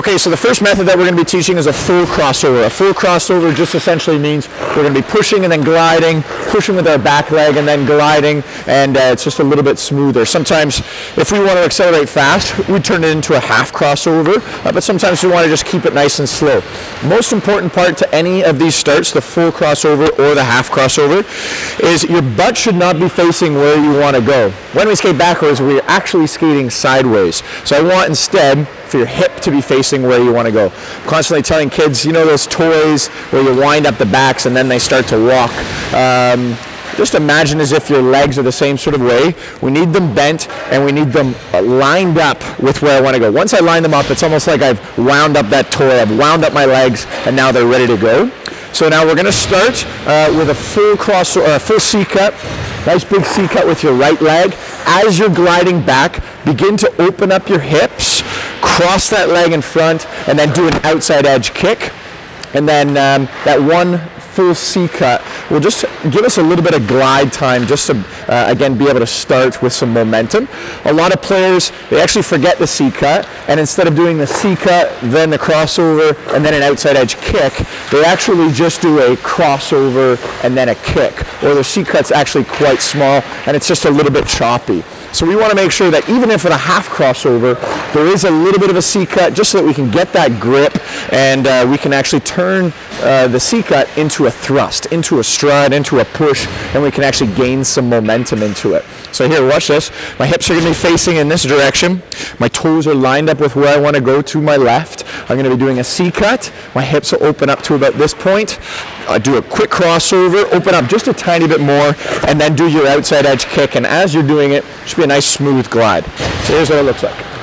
Okay, so the first method that we're going to be teaching is a full crossover. A full crossover just essentially means we're going to be pushing and then gliding, pushing with our back leg and then gliding, and uh, it's just a little bit smoother. Sometimes if we want to accelerate fast, we turn it into a half crossover, uh, but sometimes we want to just keep it nice and slow. Most important part to any of these starts, the full crossover or the half crossover, is your butt should not be facing where you want to go. When we skate backwards, we're actually skating sideways. So I want instead for your hip to be facing where you want to go. I'm constantly telling kids, you know those toys where you wind up the backs and then they start to walk. Um, just imagine as if your legs are the same sort of way. We need them bent and we need them lined up with where I want to go. Once I line them up, it's almost like I've wound up that toy, I've wound up my legs, and now they're ready to go. So now we're going to start uh, with a full cross, uh, full C cut. Nice big C cut with your right leg. As you're gliding back, begin to open up your hips, cross that leg in front, and then do an outside edge kick. And then um, that one full C cut will just give us a little bit of glide time just to, uh, again, be able to start with some momentum. A lot of players, they actually forget the C cut, and instead of doing the C cut, then the crossover, and then an outside edge kick, they actually just do a crossover and then a kick. Or their C cut's actually quite small, and it's just a little bit choppy. So we want to make sure that even if it's a half crossover, there is a little bit of a C cut just so that we can get that grip and uh, we can actually turn uh, the C cut into a thrust, into a stride, into a push, and we can actually gain some momentum into it. So here, watch this. My hips are going to be facing in this direction. My toes are lined up with where I want to go to my left. I'm going to be doing a C cut. My hips will open up to about this point. I do a quick crossover, open up just a tiny bit more, and then do your outside edge kick. And as you're doing it, it should be a nice smooth glide. So here's what it looks like.